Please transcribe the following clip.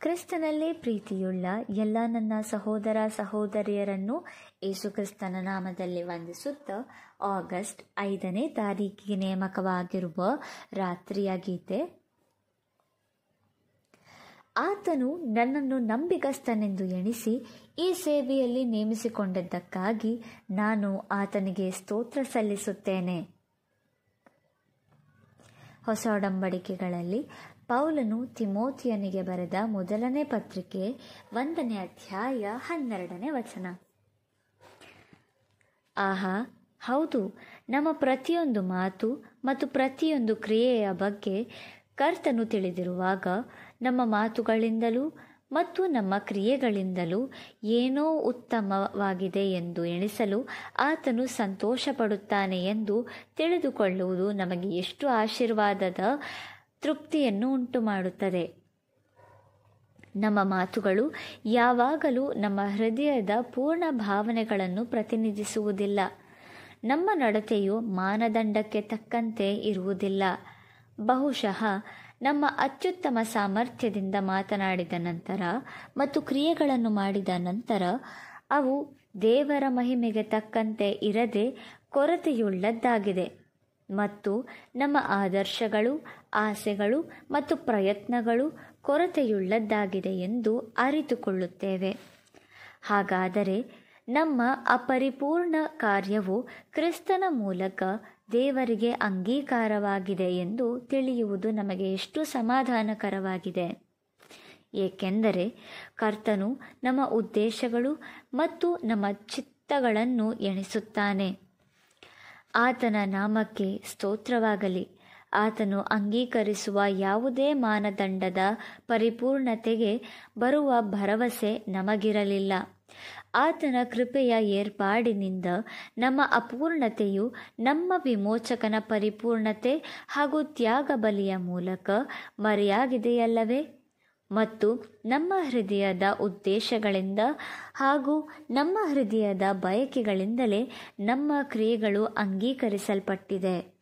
ಕ್ರಿಸ್ತನಲ್ಲೇ ಪ್ರೀತಿಯುಳ್ಳ ಎಲ್ಲ ನನ್ನ ಸಹೋದರ ಸಹೋದರಿಯರನ್ನು ಯೇಸುಕ್ರಿಸ್ತನ ನಾಮದಲ್ಲಿ ವಂದಿಸುತ್ತಾ ಆಗಸ್ಟ್ ಐದನೇ ತಾರೀಕಿಗೆ ನೇಮಕವಾಗಿರುವ ರಾತ್ರಿಯ ಗೀತೆ. ಆತನು ನನ್ನನ್ನು ನಂಬಿಗಸ್ತನೆಂದು ಎಣಿಸಿ ಈ ಸೇವೆಯಲ್ಲಿ ನೇಮಿಸಿಕೊಂಡಿದ್ದಕ್ಕಾಗಿ ನಾನು ಆತನಿಗೆ ಸ್ತೋತ್ರ ಸಲ್ಲಿಸುತ್ತೇನೆ. ಹೊಸ ಒಡಂಬಡಿಕೆಗಳಲ್ಲಿ ಪೌಲನು ತಿಮೋತಿಯನಿಗೆ ಬರೆದ ಮೊದಲನೇ ಪತ್ರಿಕೆ ಒಂದನೇ ಅಧ್ಯಾಯ ಹನ್ನೆರಡನೇ ವಚನ. ಆಹಾ, ಹೌದು, ನಮ್ಮ ಪ್ರತಿಯೊಂದು ಮಾತು ಮತ್ತು ಪ್ರತಿಯೊಂದು ಕ್ರಿಯೆಯ ಬಗ್ಗೆ ಕರ್ತನು ತಿಳಿದಿರುವಾಗ ನಮ್ಮ ಮಾತುಗಳಿಂದಲೂ ಮತ್ತು ನಮ್ಮ ಕ್ರಿಯೆಗಳಿಂದಲೂ ಏನೋ ಉತ್ತಮವಾಗಿದೆ ಎಂದು ಎಣಿಸಲು ಆತನು ಸಂತೋಷಪಡುತ್ತಾನೆ ಎಂದು ತಿಳಿದುಕೊಳ್ಳುವುದು ನಮಗೆ ಎಷ್ಟು ಆಶೀರ್ವಾದದ ತೃಪ್ತಿಯನ್ನು ಉಂಟು ಮಾಡುತ್ತದೆ ನಮ್ಮ ಮಾತುಗಳು ಯಾವಾಗಲೂ ನಮ್ಮ ಹೃದಯದ ಪೂರ್ಣ ಭಾವನೆಗಳನ್ನು ಪ್ರತಿನಿಧಿಸುವುದಿಲ್ಲ. ನಮ್ಮ ನಡತೆಯು ಮಾನದಂಡಕ್ಕೆ ತಕ್ಕಂತೆ ಇರುವುದಿಲ್ಲ. ಬಹುಶಃ ನಮ್ಮ ಅತ್ಯುತ್ತಮ ಸಾಮರ್ಥ್ಯದಿಂದ ಮಾತನಾಡಿದ ನಂತರ ಮತ್ತು ಕ್ರಿಯೆಗಳನ್ನು ಮಾಡಿದ ನಂತರ ಅವು ದೇವರ ಮಹಿಮೆಗೆ ತಕ್ಕಂತೆ ಇರದೆ ಕೊರತೆಯುಳ್ಳದ್ದಾಗಿದೆ. ಮತ್ತು ನಮ್ಮ ಆದರ್ಶಗಳು, ಆಸೆಗಳು ಮತ್ತು ಪ್ರಯತ್ನಗಳು ಕೊರತೆಯುಳ್ಳದ್ದಾಗಿದೆ ಎಂದು ಅರಿತುಕೊಳ್ಳುತ್ತೇವೆ. ಹಾಗಾದರೆ ನಮ್ಮ ಅಪರಿಪೂರ್ಣ ಕಾರ್ಯವು ಕ್ರಿಸ್ತನ ಮೂಲಕ ದೇವರಿಗೆ ಅಂಗೀಕಾರವಾಗಿದೆ ಎಂದು ತಿಳಿಯುವುದು ನಮಗೆ ಎಷ್ಟು ಸಮಾಧಾನಕರವಾಗಿದೆ. ಏಕೆಂದರೆ ಕರ್ತನು ನಮ್ಮ ಉದ್ದೇಶಗಳು ಮತ್ತು ನಮ್ಮ ಚಿತ್ತಗಳನ್ನು ಎಣಿಸುತ್ತಾನೆ. ಆತನ ನಾಮಕ್ಕೆ ಸ್ತೋತ್ರವಾಗಲಿ. ಆತನು ಅಂಗೀಕರಿಸುವ ಯಾವುದೇ ಮಾನದಂಡದ ಪರಿಪೂರ್ಣತೆಗೆ ಬರುವ ಭರವಸೆ ನಮಗಿರಲಿಲ್ಲ. ಆತನ ಕೃಪೆಯ ಏರ್ಪಾಡಿನಿಂದ ನಮ್ಮ ಅಪೂರ್ಣತೆಯು ನಮ್ಮ ವಿಮೋಚಕನ ಪರಿಪೂರ್ಣತೆ ಹಾಗೂ ತ್ಯಾಗ ಬಲಿಯ ಮೂಲಕ ಮರೆಯಾಗಿದೆಯಲ್ಲವೇ? ಮತ್ತು ನಮ್ಮ ಹೃದಯದ ಉದ್ದೇಶಗಳಿಂದ ಹಾಗೂ ನಮ್ಮ ಹೃದಯದ ಬಯಕೆಗಳಿಂದಲೇ ನಮ್ಮ ಕ್ರಿಯೆಗಳು ಅಂಗೀಕರಿಸಲ್ಪಟ್ಟಿದೆ.